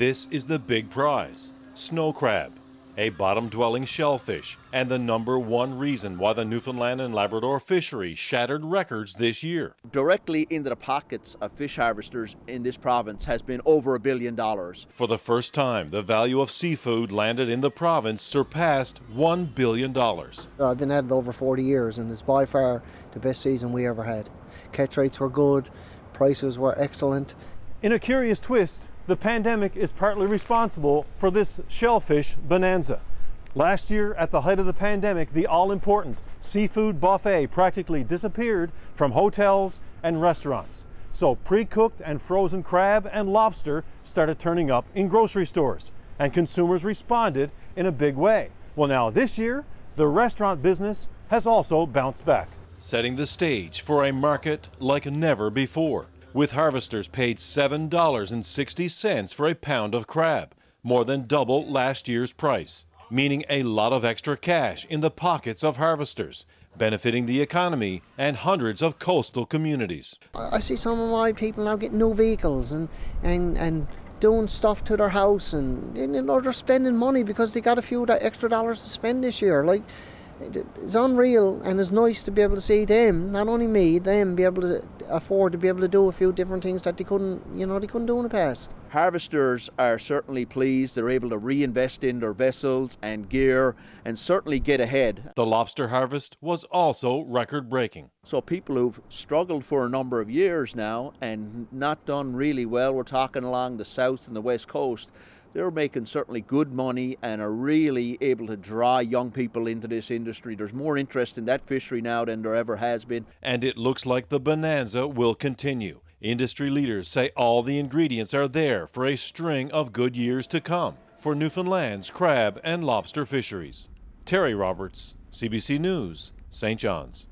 This is the big prize snow crab, a bottom dwelling shellfish, and the number one reason why the Newfoundland and Labrador fishery shattered records this year. Directly into the pockets of fish harvesters in this province has been over a billion dollars. For the first time, the value of seafood landed in the province surpassed $1 billion. Uh, I've been at it over 40 years, and it's by far the best season we ever had. Catch rates were good, prices were excellent. In a curious twist, the pandemic is partly responsible for this shellfish bonanza. Last year, at the height of the pandemic, the all important seafood buffet practically disappeared from hotels and restaurants. So, pre cooked and frozen crab and lobster started turning up in grocery stores, and consumers responded in a big way. Well, now this year, the restaurant business has also bounced back. Setting the stage for a market like never before with harvesters paid $7.60 for a pound of crab, more than double last year's price, meaning a lot of extra cash in the pockets of harvesters, benefiting the economy and hundreds of coastal communities. I see some of my people now getting new vehicles and, and, and doing stuff to their house and you know, they're spending money because they got a few extra dollars to spend this year. Like it's unreal and it's nice to be able to see them, not only me, them be able to afford to be able to do a few different things that they couldn't, you know, they couldn't do in the past. Harvesters are certainly pleased. They're able to reinvest in their vessels and gear and certainly get ahead. The lobster harvest was also record breaking. So people who've struggled for a number of years now and not done really well, we're talking along the south and the west coast, they're making certainly good money and are really able to draw young people into this industry. There's more interest in that fishery now than there ever has been. And it looks like the bonanza will continue. Industry leaders say all the ingredients are there for a string of good years to come for Newfoundland's crab and lobster fisheries. Terry Roberts, CBC News, St. John's.